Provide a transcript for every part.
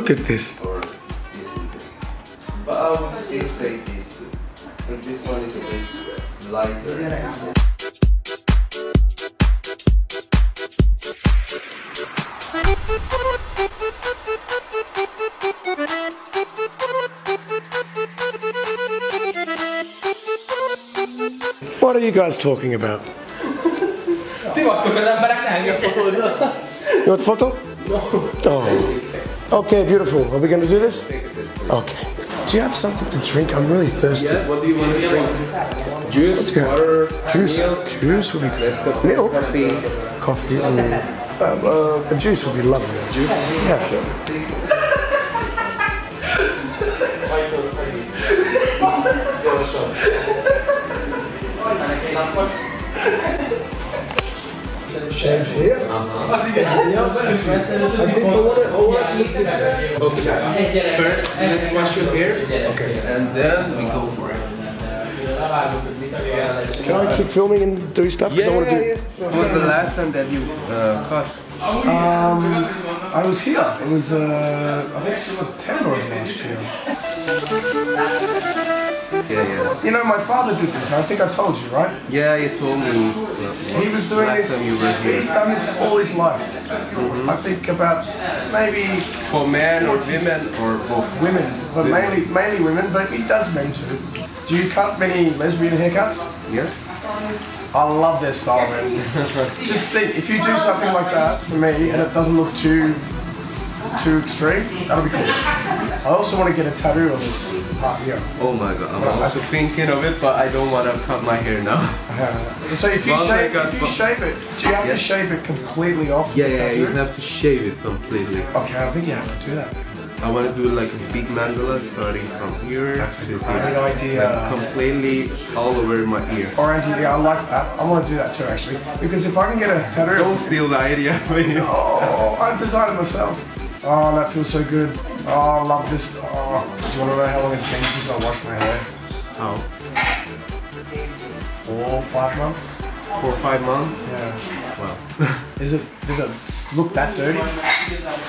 Look at this. or this this. But I would still say two. And this one is a bit lighter. What are you guys talking about? Ti fatto per la baracca foto. You want photo? No. Oh. Okay, beautiful. Are we going to do this? Okay. Do you have something to drink? I'm really thirsty. What do you want to drink? Juice, water, Juice. milk, Juice would be Nescafe, milk. coffee. Coffee. mm. Um, uh, a juice would be lovely. Juice? Yeah. Shane's here. Okay. First, let's wash your hair. Okay. And then we go for it. Can I keep filming and do stuff? 'Cause I want to do. When was the last time that you uh, cut? Um, I was here. It was, uh, I think September of last year. Yeah, yeah. You know, my father did this. I think I told you, right? Yeah, you told me. He was doing last this. you were here. He's done this all his life. Mm-hmm. I think about maybe For men or women or both? women, but mainly mainly women. But he does men too. Do you cut many lesbian haircuts? Yes. I love their style, man. Just think, if you do something like that for me and it doesn't look too too extreme, that'll be cool. I also want to get a tattoo on this part here. Oh my god, I'm also thinking of it, but I don't want to cut my hair now. Uh, So if you shave, if you shave it, do you have Yeah. to shave it completely off? Yeah, yeah, you have to shave it completely. Okay, I think you have to do that. I want to do like a big mandala starting from here That's to idea. Like, completely all over my ear. Orange, yeah, I like that. I want to do that too, actually. Because if I can get a tattoo, Don't steal the idea, please. oh, I designed it myself. Oh, that feels so good. Oh, I love this. Oh, do you want to know how long it's been since I washed my hair? How? Four, five months. Four or five months? Yeah. Wow. Is it? Did it look that dirty?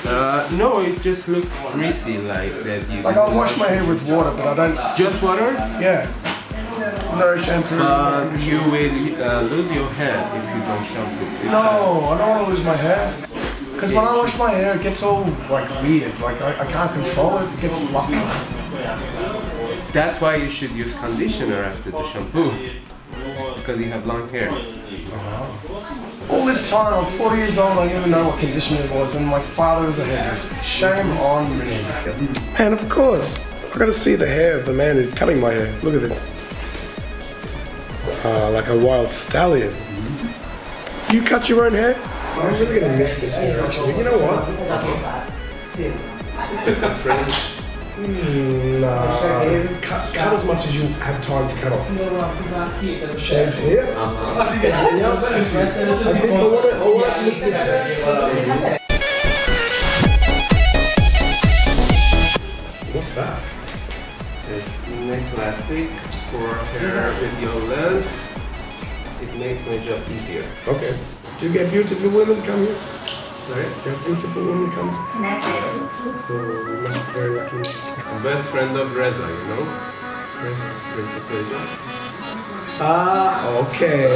Uh, no, it just looked greasy like that. You Like I wash my hair with water, but I don't. Just water? Yeah. No shampoo. But you will uh, lose your hair if you don't shampoo. No, I don't want to lose my hair. Because when I wash my hair, it gets all like weird. Like I, I can't control it. It gets fluffy. That's why you should use conditioner after the shampoo. Because you have long hair. All this time, I'm 40 years old. I didn't even know what conditioner was, and my father was a hairdresser. Shame on me. And of course, I got to see the hair of the man who's cutting my hair. Look at this. Ah, like a wild stallion. You cut your own hair? I'm really gonna miss this hair. Actually, you know what? It's a trench. Nah, cut, cut as much as you have time to cut off. Shave here. Anything else? I think I want it. I want it to look. What's that? It's made plastic for hair with your length. It makes my job easier. Okay. Do you get beautiful women come here? Sorry? Do you have beautiful women come? So we must be very lucky. Best friend of Reza, you know? Yes. Reza Teja. Ah, okay,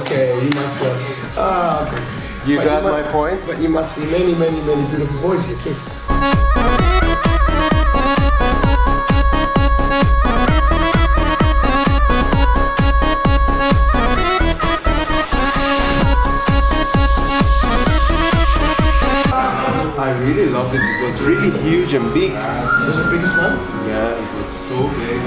okay. You must have. Ah, okay. You But got mu- my point? But you must see many, many, many beautiful boys here too. Really loved it. It was really huge and big. Was it the biggest one? Yeah, it was so big.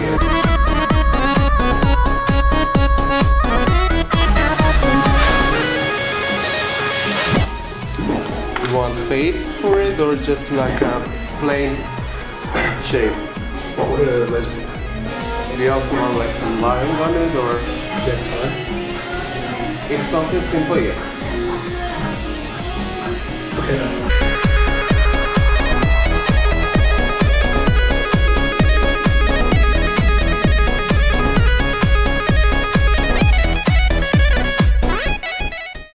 You want fade for it or just like a plain shape? What would a lesbian Do you also want like some line on it or get time? it's something simple? Yeah. Okay.